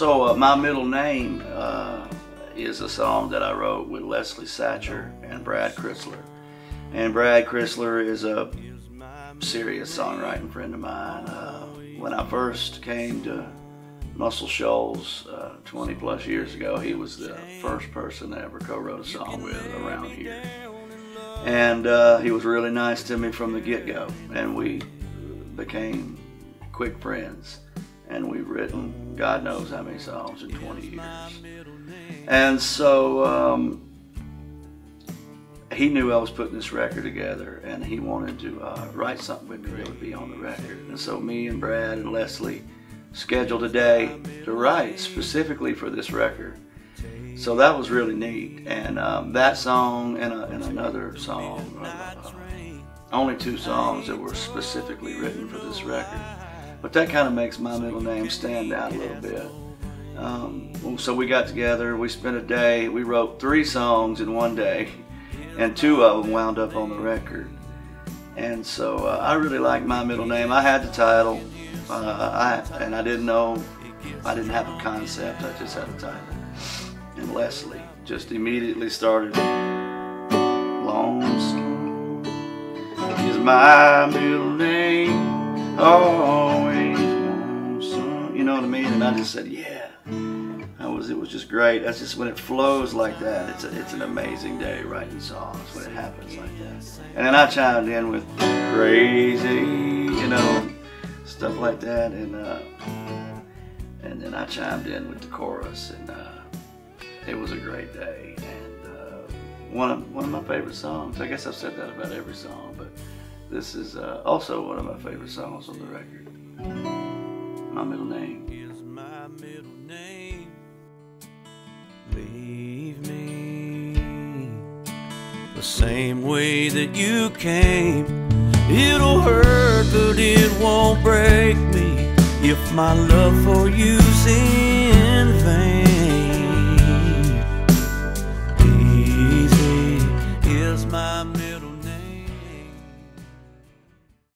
So uh, my middle name uh, is a song that I wrote with Leslie Satcher and Brad Crisler. And Brad Crisler is a serious songwriting friend of mine. Uh, when I first came to Muscle Shoals uh, 20 plus years ago, he was the first person I ever co-wrote a song with around here. And uh, he was really nice to me from the get-go, and we became quick friends. And we've written God knows how many songs in 20 years. And so um, he knew I was putting this record together, and he wanted to uh, write something with me that would be on the record. And so me and Brad and Leslie scheduled a day to write specifically for this record. So that was really neat. And um, that song and, a, and another song, uh, only two songs that were specifically written for this record. But that kind of makes my middle name stand out a little bit. Um, so we got together, we spent a day, we wrote three songs in one day, and two of them wound up on the record. And so uh, I really like my middle name. I had the title, uh, I, and I didn't know, I didn't have a concept, I just had a title. And Leslie just immediately started, Lonesome is my middle name, always I mean? And I just said, yeah. That was, it was just great. That's just when it flows like that. It's a, it's an amazing day writing songs when it happens like that. And then I chimed in with crazy, you know, stuff like that, and uh, and then I chimed in with the chorus, and uh, it was a great day. And uh, one of one of my favorite songs. I guess I've said that about every song, but this is uh, also one of my favorite songs on the record. My middle name. Middle name. Leave me the same way that you came. It'll hurt, but it won't break me if my love for you's in